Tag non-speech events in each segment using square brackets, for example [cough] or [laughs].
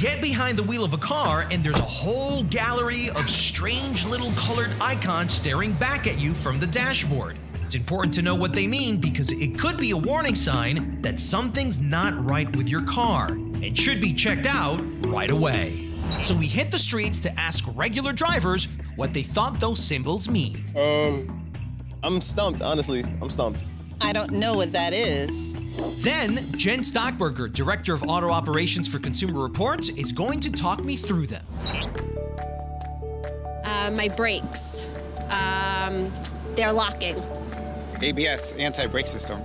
Get behind the wheel of a car, and there's a whole gallery of strange little colored icons staring back at you from the dashboard. It's important to know what they mean because it could be a warning sign that something's not right with your car and should be checked out right away. So we hit the streets to ask regular drivers what they thought those symbols mean. Um, I'm stumped, honestly. I'm stumped. I don't know what that is. Then, Jen Stockburger, Director of Auto Operations for Consumer Reports, is going to talk me through them. Uh, my brakes, um, they're locking. ABS, anti-brake system.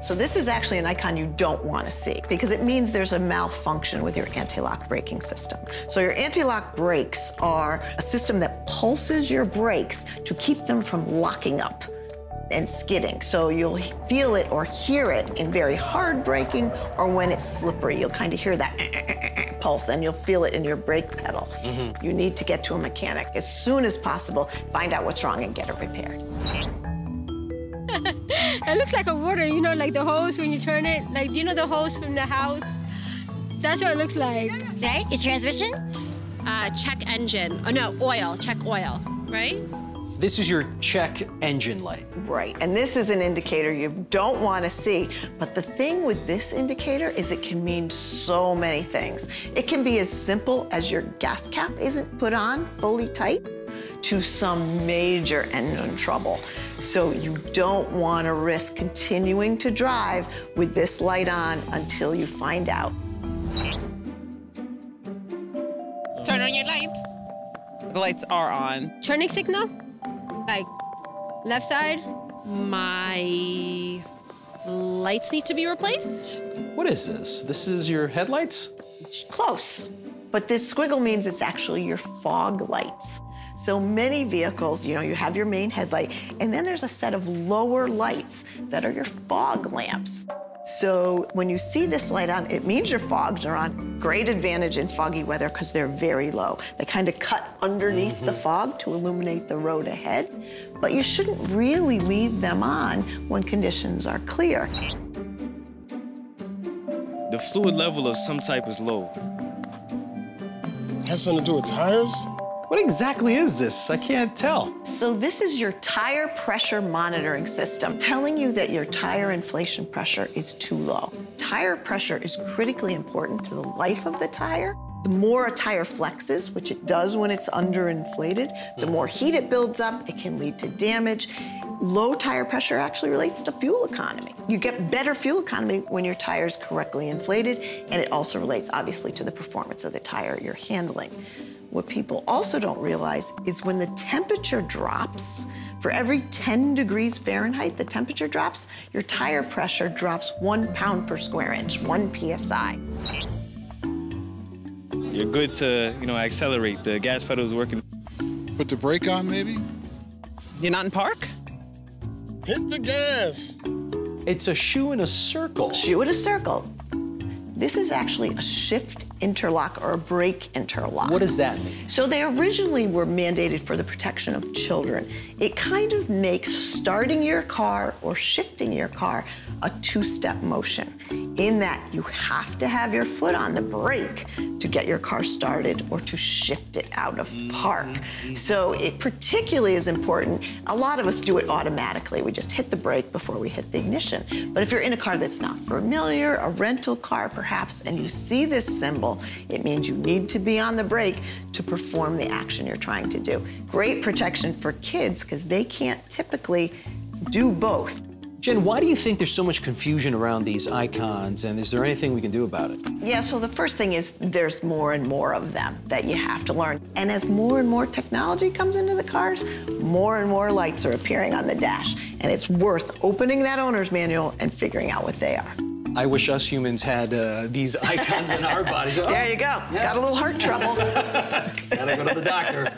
So this is actually an icon you don't want to see because it means there's a malfunction with your anti-lock braking system. So your anti-lock brakes are a system that pulses your brakes to keep them from locking up and skidding. So you'll feel it or hear it in very hard braking or when it's slippery. You'll kind of hear that [laughs] pulse and you'll feel it in your brake pedal. Mm -hmm. You need to get to a mechanic as soon as possible, find out what's wrong and get it repaired. [laughs] it looks like a water, you know, like the hose when you turn it. Like, you know the hose from the house? That's what it looks like. Okay, is transmission? Uh, check engine. Oh, no, oil. Check oil, right? This is your check engine light. Right, and this is an indicator you don't want to see. But the thing with this indicator is it can mean so many things. It can be as simple as your gas cap isn't put on fully tight to some major engine trouble. So you don't want to risk continuing to drive with this light on until you find out. Turn on your lights. The lights are on. Turning signal? Like left side? My lights need to be replaced. What is this? This is your headlights? Close. But this squiggle means it's actually your fog lights. So many vehicles, you know, you have your main headlight, and then there's a set of lower lights that are your fog lamps. So when you see this light on, it means your fogs are on. Great advantage in foggy weather because they're very low. They kind of cut underneath mm -hmm. the fog to illuminate the road ahead, but you shouldn't really leave them on when conditions are clear. The fluid level of some type is low. Has something to do with tires? What exactly is this? I can't tell. So this is your tire pressure monitoring system telling you that your tire inflation pressure is too low. Tire pressure is critically important to the life of the tire. The more a tire flexes, which it does when it's underinflated, the more mm-hmm. heat it builds up, it can lead to damage. Low tire pressure actually relates to fuel economy. You get better fuel economy when your tire is correctly inflated, and it also relates obviously to the performance of the tire you're handling. What people also don't realize is when the temperature drops, for every 10 degrees Fahrenheit the temperature drops, your tire pressure drops one pound per square inch, one PSI. You're good to, you know, accelerate. The gas pedal is working. Put the brake on, maybe? You're not in park? Hit the gas. It's a shoe in a circle. Shoe in a circle. This is actually a shift interlock or a brake interlock. What does that mean? So they originally were mandated for the protection of children. It kind of makes starting your car or shifting your car a two-step motion in that you have to have your foot on the brake to get your car started or to shift it out of park. So it particularly is important. A lot of us do it automatically. We just hit the brake before we hit the ignition. But if you're in a car that's not familiar, a rental car perhaps, and you see this symbol, it means you need to be on the brake to perform the action you're trying to do. Great protection for kids because they can't typically do both. Jen, why do you think there's so much confusion around these icons, and is there anything we can do about it? Yeah, so the first thing is there's more and more of them that you have to learn. And as more and more technology comes into the cars, more and more lights are appearing on the dash. And it's worth opening that owner's manual and figuring out what they are. I wish us humans had uh, these [laughs] icons in our bodies. There you go. Yeah. Got a little heart trouble. [laughs] Gotta go to the doctor.